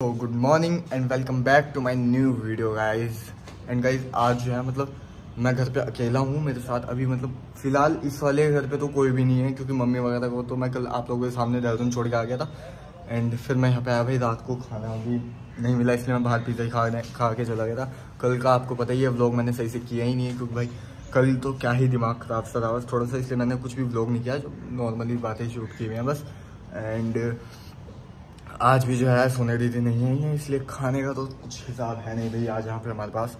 तो good morning and welcome back to my new video guys and guys आज जो है मतलब मैं घर पे अकेला हूँ, मेरे साथ अभी मतलब फ़िलहाल इस वाले घर पे तो कोई भी नहीं है, क्योंकि मम्मी वगैरह को तो मैं कल आप लोगों के सामने देहरादून छोड़ के आ गया था। एंड फिर मैं यहाँ पे आया, भाई, रात को खाना भी नहीं मिला, इसलिए मैं बाहर पिज़्ज़ा ही खा खा के चला गया था। कल का आपको पता ही है व्लॉग मैंने सही से किया ही नहीं है, क्योंकि भाई, कल तो क्या ही दिमाग ख़राब सा रहा बस थोड़ा सा, इसलिए मैंने कुछ भी व्लॉग नहीं किया, जो नॉर्मली बातें शूट की हुई हैं, बस। एंड आज भी जो है सोने दीदी नहीं आई है, इसलिए खाने का तो कुछ हिसाब है नहीं भाई आज यहाँ पे हमारे पास।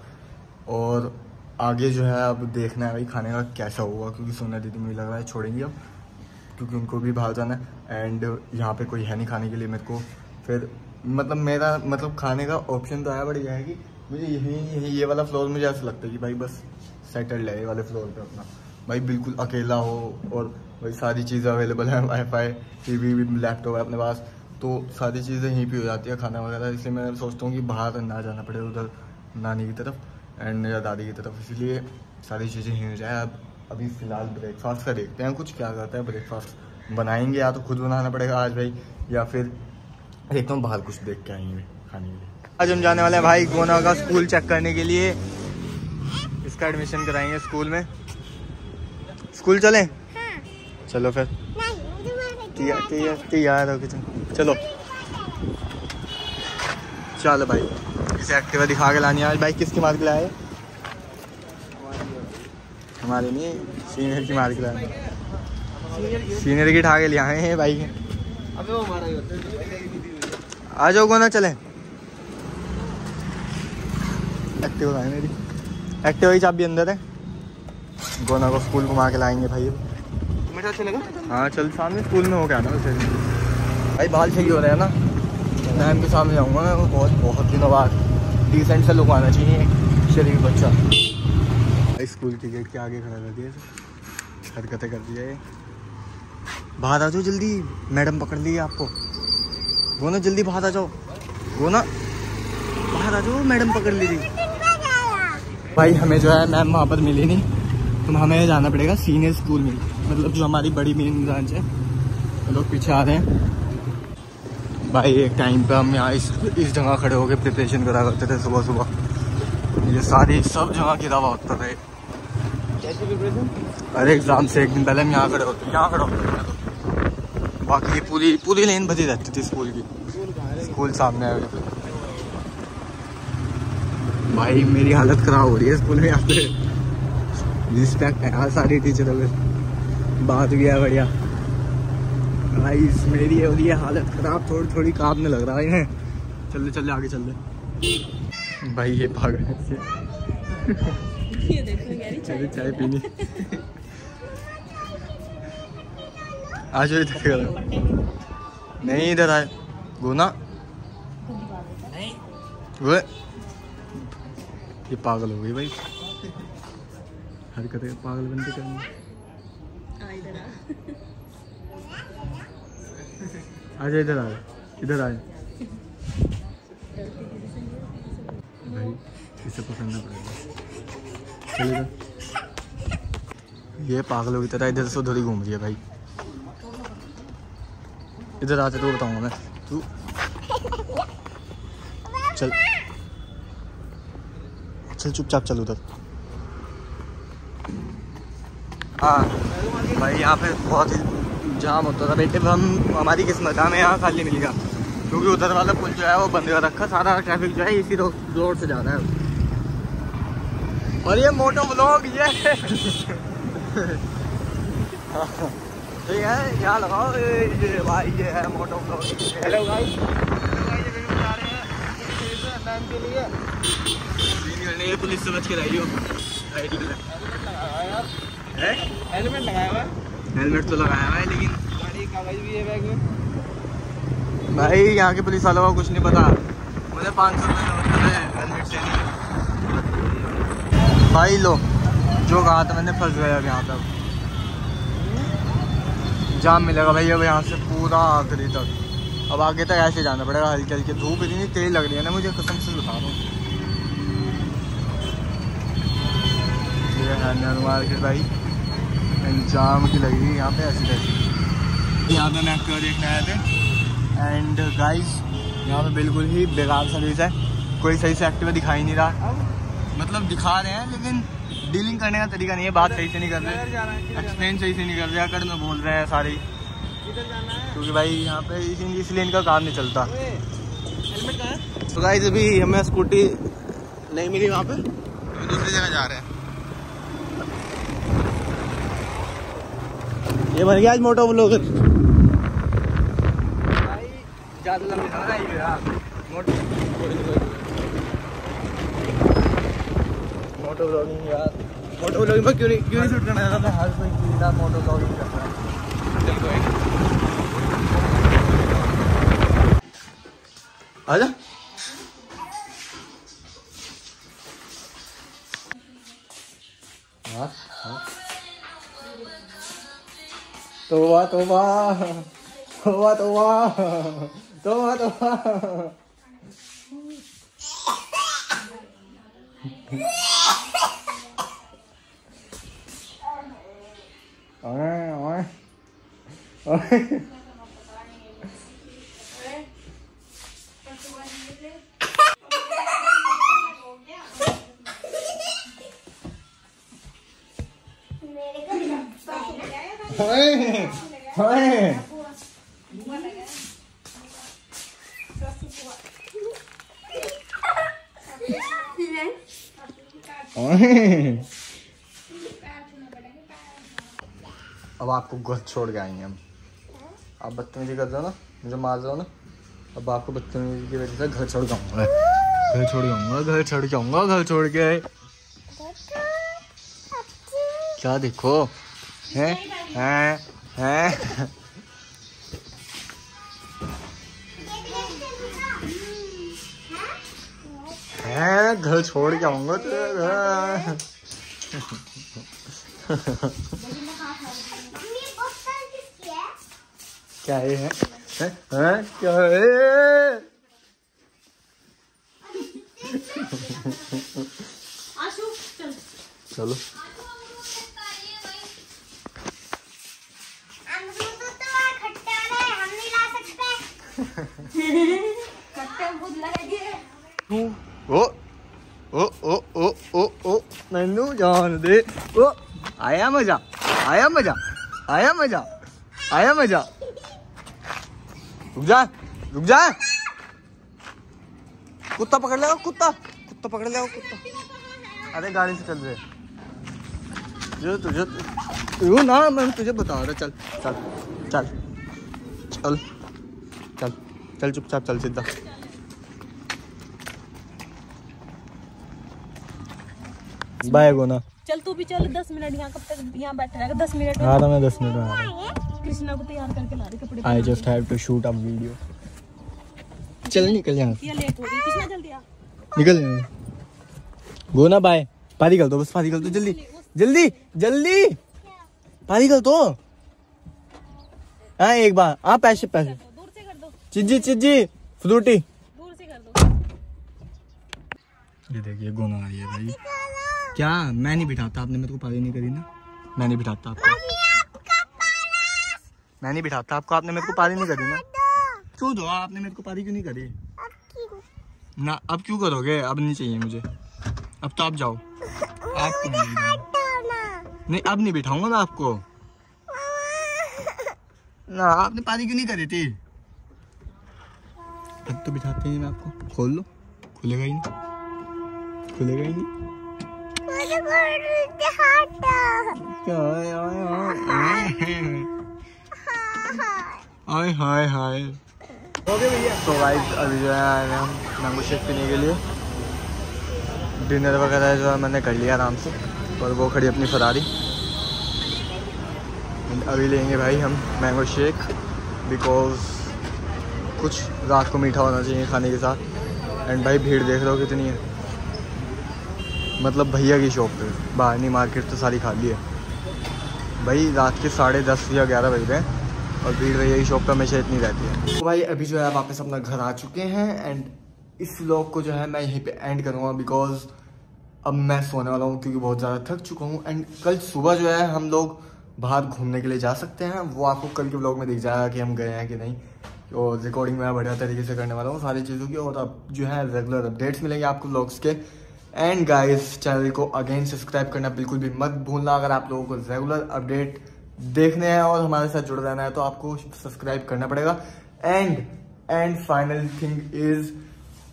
और आगे जो है अब देखना है भाई खाने का कैसा होगा, क्योंकि सोना दीदी मुझे लग रहा है छोड़ेंगी अब, क्योंकि उनको भी बाहर जाना है। एंड यहाँ पे कोई है नहीं खाने के लिए मेरे को। फिर मतलब मेरा मतलब खाने का ऑप्शन तो आया बड़ी है कि मुझे यही यही, ये वाला फ्लोर मुझे ऐसा लगता है कि भाई बस सेटल्ड है ये वाले फ्लोर पे अपना। भाई बिल्कुल अकेला हो और भाई सारी चीज़ें अवेलेबल हैं वाईफाई टीवी भी लैपटॉप है अपने पास। तो सारी चीज़ें यहीं पे हो जाती है खाना वगैरह। इसलिए मैं सोचता हूँ कि बाहर ना जाना पड़े उधर नानी की तरफ़ एंड या दादी की तरफ़। इसलिए सारी चीज़ें यहीं हो जाए। अब अभी फ़िलहाल ब्रेकफास्ट का देखते हैं कुछ क्या करता है। ब्रेकफास्ट बनाएँगे या तो खुद बनाना पड़ेगा आज भाई या फिर देखता हूँ बाहर कुछ देख के आएँगे खाने के लिए। आज हम जाने वाले हैं भाई गोना का स्कूल चेक करने के लिए। इसका एडमिशन कराएँगे स्कूल में। स्कूल चलें? हाँ, चलो फिर। तैयार हो किचन चलो। चलो भाई। इसे एक्टिवा दिखा के लानी आज। बाइक किसकी मार के लाए हमारे नहीं सीनियर की मार के लाए सीनियर की उठा के ले आए हैं बाइक आ जाओ गोना चले। एक्टिवा है मेरी। एक्टिवा की चाबी अंदर है। गोना को स्कूल घुमा के लाएँगे भाई। मेरा चलेगा? हाँ चल सामने स्कूल में हो गया ना वैसे भाई, बाल सही हो रहे हैं ना? मैम के सामने जाऊँगा मैं बहुत बहुत दिनों बाद। डिसेंट से लोग आना चाहिए शरीफ बच्चा। भाई स्कूल के गेट के आगे खड़ा कर दिया हरकतें कर दिया बाहर आ जाओ जल्दी। मैडम पकड़ ली आपको। वो ना, जल्दी बाहर आ जाओ। वो ना, बाहर आ जाओ, मैडम पकड़ ली थी। भाई, हमें जो है, मैम वहाँ पर मिली नहीं। तो हमें जाना पड़ेगा सीनियर स्कूल में। मतलब जो हमारी बड़ी मेन ब्रांच है। लोग पीछे आ रहे हैं। भाई एक टाइम पे हम यहाँ इस इस जगह खड़े होकर प्रिपरेशन करा करते थे सुबह सुबह ये सारी सब जगह की दवा होता था कैसे प्रिपरेशन अरे एग्ज़ाम से एक दिन पहले हम यहाँ खड़े होते यहाँ खड़े होते तो। बाकी पूरी पूरी लेन भरी रहती थी स्कूल की। स्कूल सामने है अभी। भाई मेरी हालत खराब हो रही है स्कूल में यहाँ पे। रिस्पेक्ट है सारी टीचरों के बात भी है बढ़िया। भाई मेरी हो रही है हालत खराब थोड़ी थोड़ी कांपने लग रहा है चल चल आगे चल ले भाई ये पागल है। ये देखो चाय पीनी। आ जाओ इधर करो। नहीं इधर आए। गुना वो ये पागल हो गई भाई। हरकतें पागल बनते करनी आ आ इधर आ इधर आ भाई, इसे पकड़ना पड़ेगा। ये पागलों की तरह इधर से उधर ही घूम रही है भाई। इधर आते तो बताऊँगा मैं। तू चल। चल, चुपचाप चल उधर। हाँ भाई, यहाँ पे बहुत ही जाम होता था। बेटे हम हमारी किस्मत है हमें यहाँ खाली मिलेगा क्योंकि उधर वाला पुल जो है वो बंद कर रखा सारा ट्रैफ़िक जो है इसी रोड से जा रहा है। और ये मोटो ब्लॉग ये ठीक है यहाँ लगाओ ये भाई ये है मोटो ब्लॉग हेलो गाइस ये वीडियो रहे हैं के लिए पुलिस से बच के रही हो। हेलमेट लगाया हुआ है। हेलमेट तो लगाया हुआ है लेकिन गाड़ी कागज़ भी है बैग में। भाई यहाँ के पुलिस वालों को कुछ नहीं पता। मुझे पाँच सौ रुपये भाई लो जो कहा था मैंने फंस गया अब यहाँ अब। जाम मिलेगा भाई अब यहाँ से पूरा आखिरी तक। अब आगे तक ऐसे जाना पड़ेगा हल्की हल्की धूप इतनी तेज लग रही है ना मुझे कसम से बता रहा हूँ। ये है मार्केट भाई। जाम की लगी हुई यहाँ पे ऐसी तैसी यहाँ पे मैं एक्टिवा देखने आए थे। एंड गाइस यहाँ पे बिल्कुल ही बेकार सर्विस है। कोई सही से एक्टिवा दिखाई नहीं रहा। मतलब दिखा रहे हैं लेकिन डीलिंग करने का तरीका नहीं है। बात सही से नहीं कर रहे। एक्सप्लेन सही से नहीं कर रहे। अकड़ में बोल रहे हैं सारे। क्योंकि भाई यहाँ पे इसी- इसलिए इनका काम नहीं चलता। है? तो गाइस अभी हमें स्कूटी नहीं मिली वहाँ पे। तो दूसरी जगह जा रहे हैं। ये बन गया आज मोटो ब्लॉगर। मोटो मोटो ब्लॉगिंग यार। मोटो ब्लॉगिंग पर क्यों नहीं क्यों नहीं शूट करना चाहता मैं हर कोई सीधा मोटो ब्लॉगिंग करता है। आजा। तोबा तोबा तोबा तोबा तोबा तोबा ओए ओए ओए अब आपको घर छोड़ के आएँगे हम। आप बदतमीजी कर दो ना? मुझे मार दो ना? अब आपको बदतमीजी की वजह से घर छोड़ के आऊँगा। घर छोड़ के आऊँगा, घर छोड़ के आऊँगा, घर छोड़ के। क्या देखो, हैं? हैं हैं। हैं घर छोड़ के आऊँगा तेरे घर। क्या है हैं? क्या है? चल चलो खट्टे खुद लगाइए ओ ओ ओ ओ ओ ओ नन्नू दे ओ आया मज़ा आया मज़ा आया मज़ा आया मज़ा रुक जा रुक जा। कुत्ता पकड़ लेगा कुत्ता। कुत्ता पकड़ लेगा कुत्ता। अरे, गाड़ी से चल रहे जो तुझे यू ना, मैं तुझे बता रहा, चल चल चल। चल चल चल, चुपचाप चल, सीधा। बाय गोना। चल तू भी चल दस मिनट यहाँ कब तक यहाँ बैठा रहेगा? दस मिनट आ रहा मैं दस मिनट में कृष्णा को तैयार करके ला दे कपड़े I just have to shoot a video चल निकल यहाँ। लेट हो रही कृष्णा जल्दी आ। निकल गोना बाय पारी कर दो बस पारी कर दो जल्दी। जल्दी जल्दी। पारी कर दो। हाँ एक बार। हाँ पैसे पैसे। चिज्जी चिज्जी फ्रूटी। ये देखिए गोना आ रही है भाई। क्या? मैं नहीं बिठाता आपने मेरे को पारी नहीं करी ना। मैं नहीं बिठाता आपको। मैं नहीं बिठाता आपको आपने मेरे को पारी नहीं करी ना। क्यों दो? आपने मेरे को पारी क्यों नहीं करी? ना अब क्यों करोगे? अब नहीं चाहिए मुझे। अब तो आप जाओ। आप? नहीं अब नहीं बिठाऊँगा मैं आपको। ना आपने पारी क्यों नहीं करी थी? अब तो बिठाते ही मैं आपको। खोल लो। खुलेगा ही नहीं। खुलेगा ही नहीं। तो गाइस अभी जो है, आए हम मैंगो शेक पीने के लिए। डिनर वगैरह जो है, मैंने कर लिया आराम से, और वो खड़ी अपनी फरारी अभी लेंगे भाई हम मैंगो शेक बिकॉज़ कुछ रात को मीठा होना चाहिए खाने के साथ। एंड भाई भीड़ देख रहे हो कितनी है। मतलब भैया की शॉप पे। बाहर नहीं, मार्केट तो सारी खाली है। भाई, रात के साढ़े दस या ग्यारह बज रहे हैं और भीड़ भैया की शॉप पे हमेशा इतनी रहती है। तो भाई, अभी जो है वापस अपना घर आ चुके हैं एंड इस व्लॉग को जो है, मैं यहीं पे एंड करूँगा बिकॉज़ अब मैं सोने वाला हूँ क्योंकि बहुत ज़्यादा थक चुका हूँ एंड कल सुबह जो है, हम लोग बाहर घूमने के लिए जा सकते हैं। वो आपको कल के व्लॉग में दिख जाएगा कि हम गए हैं कि नहीं। और रिकॉर्डिंग मैं बढ़िया तरीके से करने वाला हूँ सारी चीज़ों की और अब जो है रेगुलर अपडेट्स मिलेंगे आपको ब्लॉग्स के। एंड गाइस चैनल को अगेन सब्सक्राइब करना बिल्कुल भी मत भूलना। अगर आप लोगों को रेगुलर अपडेट देखने हैं और हमारे साथ जुड़ रहना है तो आपको सब्सक्राइब करना पड़ेगा। And and final thing is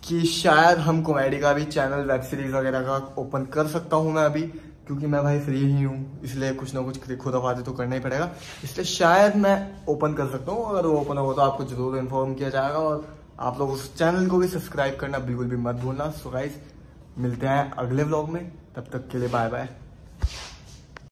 कि शायद हम कॉमेडी का भी चैनल वेब सीरीज़ वगैरह का ओपन कर सकता हूँ मैं अभी, क्योंकि मैं भाई फ्री ही हूँ, इसलिए कुछ ना कुछ खुद आफाते तो करना ही पड़ेगा। इसलिए शायद मैं ओपन कर सकता हूँ, अगर वो ओपन होगा तो आपको ज़रूर इन्फॉर्म किया जाएगा और आप लोग उस चैनल को भी सब्सक्राइब करना बिल्कुल भी मत भूलना। सो गाइस मिलते हैं अगले व्लॉग में तब तक के लिए बाय बाय